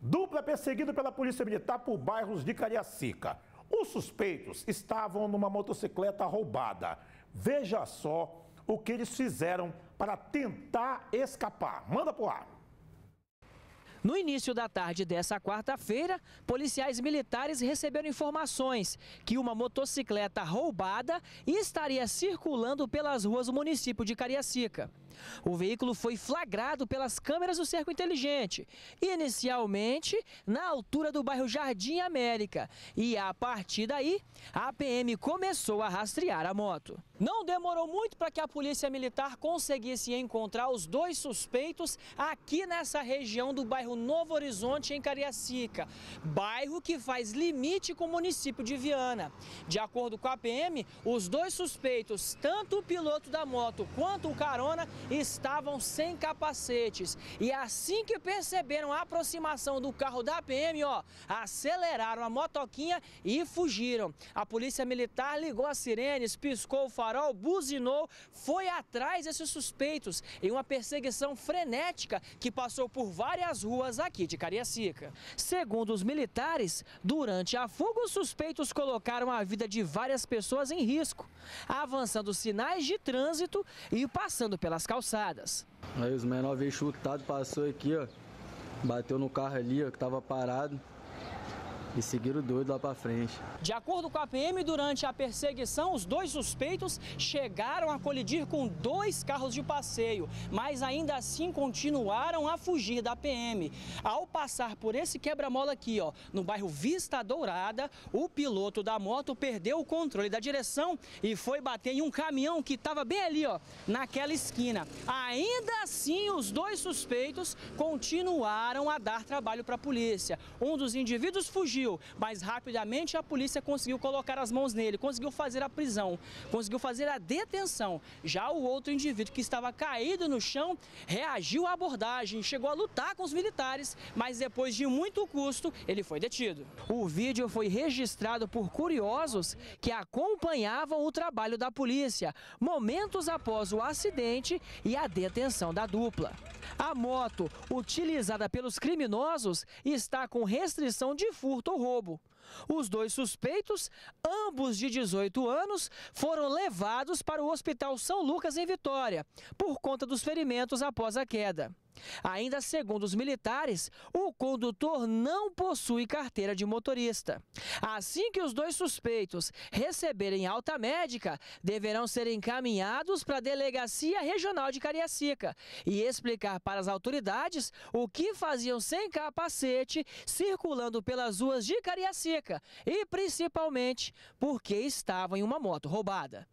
Dupla perseguida pela Polícia Militar por bairros de Cariacica. Os suspeitos estavam numa motocicleta roubada. Veja só o que eles fizeram para tentar escapar. Manda pro ar. No início da tarde dessa quarta-feira, policiais militares receberam informações que uma motocicleta roubada estaria circulando pelas ruas do município de Cariacica. O veículo foi flagrado pelas câmeras do cerco inteligente, inicialmente na altura do bairro Jardim América. E a partir daí, a PM começou a rastrear a moto. Não demorou muito para que a polícia militar conseguisse encontrar os dois suspeitos aqui nessa região do bairro Novo Horizonte, em Cariacica, bairro que faz limite com o município de Viana. De acordo com a PM, os dois suspeitos, tanto o piloto da moto quanto o carona, estavam sem capacetes. E assim que perceberam a aproximação do carro da PM, ó, aceleraram a motoquinha e fugiram. A polícia militar ligou as sirenes, piscou o farol, buzinou, foi atrás desses suspeitos em uma perseguição frenética que passou por várias ruas aqui de Cariacica. Segundo os militares, durante a fuga, os suspeitos colocaram a vida de várias pessoas em risco, avançando sinais de trânsito e passando pelas calçadas. Aí os menores veio chutado, passou aqui, ó, bateu no carro ali, ó, que estava parado e seguiram doido lá para frente. De acordo com a PM, durante a perseguição, os dois suspeitos chegaram a colidir com dois carros de passeio, mas ainda assim continuaram a fugir da PM. Ao passar por esse quebra-mola aqui, ó, no bairro Vista Dourada, o piloto da moto perdeu o controle da direção e foi bater em um caminhão que estava bem ali, ó, naquela esquina. Ainda assim, os dois suspeitos continuaram a dar trabalho para a polícia. Um dos indivíduos fugiu fugiu, mas rapidamente a polícia conseguiu colocar as mãos nele, conseguiu fazer a prisão, conseguiu fazer a detenção. Já o outro indivíduo que estava caído no chão reagiu à abordagem, chegou a lutar com os militares, mas depois de muito custo, ele foi detido. O vídeo foi registrado por curiosos que acompanhavam o trabalho da polícia, momentos após o acidente e a detenção da dupla. A moto, utilizada pelos criminosos, está com restrição de furto ou roubo. Os dois suspeitos, ambos de 18 anos, foram levados para o Hospital São Lucas em Vitória, por conta dos ferimentos após a queda. Ainda segundo os militares, o condutor não possui carteira de motorista. Assim que os dois suspeitos receberem alta médica, deverão ser encaminhados para a Delegacia Regional de Cariacica e explicar para as autoridades o que faziam sem capacete circulando pelas ruas de Cariacica e principalmente porque estavam em uma moto roubada.